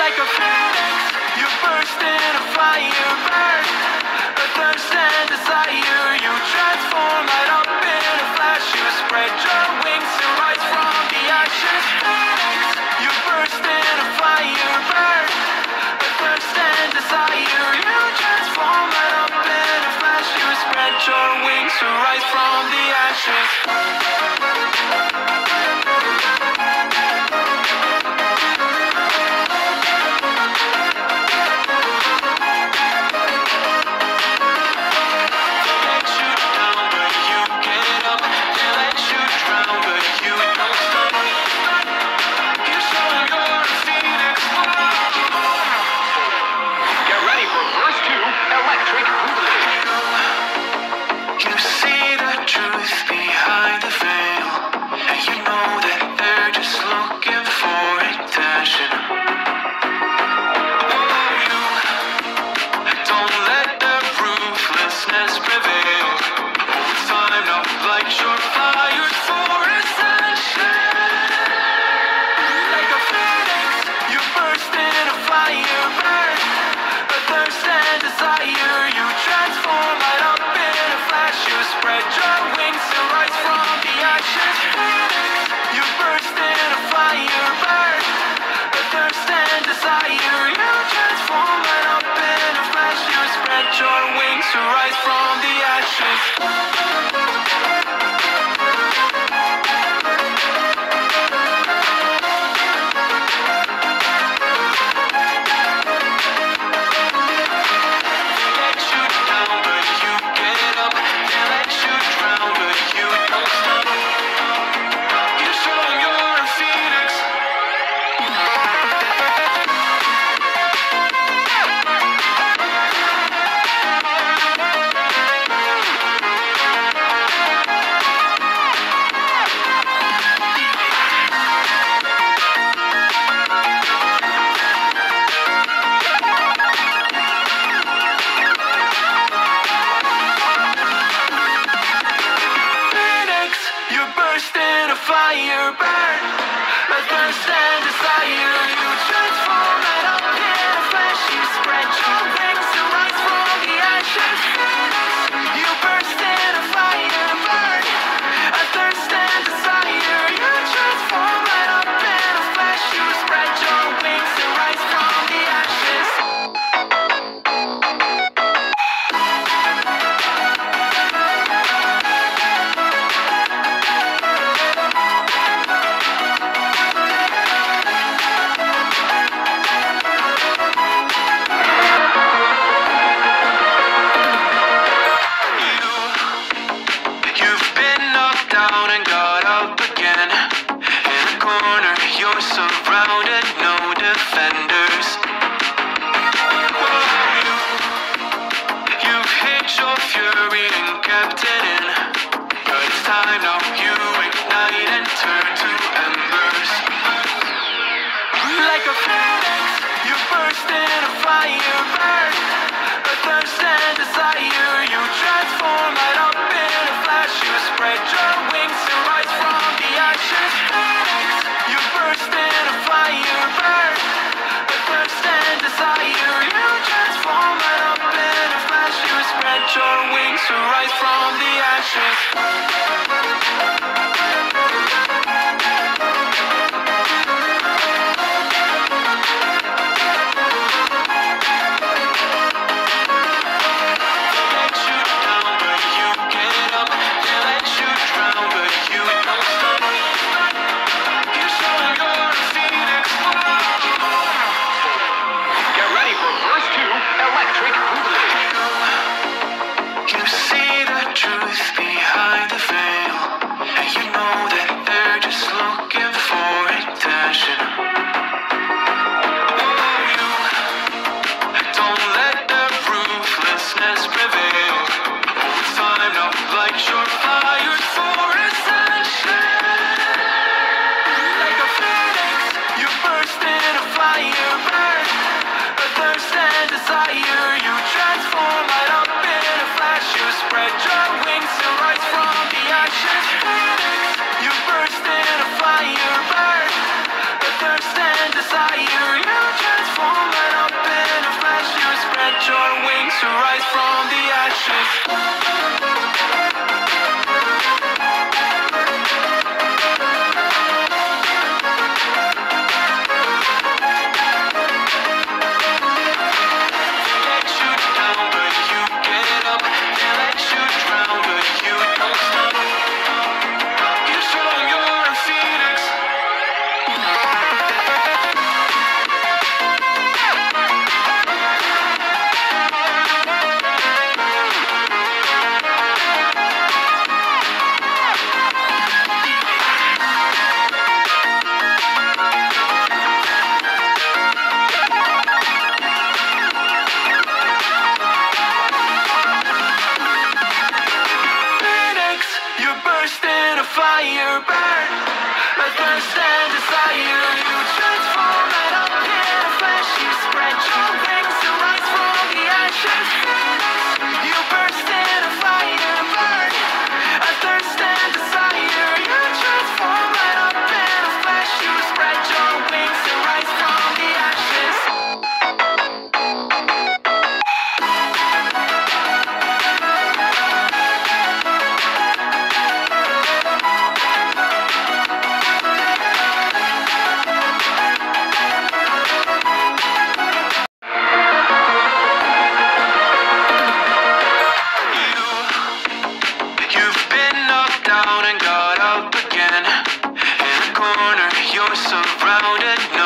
like a phoenix, You burst in a fire, burn. A thirst and desire, you transform light up in a flash. You spread your wings and rise from the ashes. Phoenix, You burst in a fire, burn. A thirst and desire, you transform light up in a flash. You spread your wings and rise from the ashes. guys from surrounded your wings to rise from the ashes. our wings to rise from the ashes. Surrounded.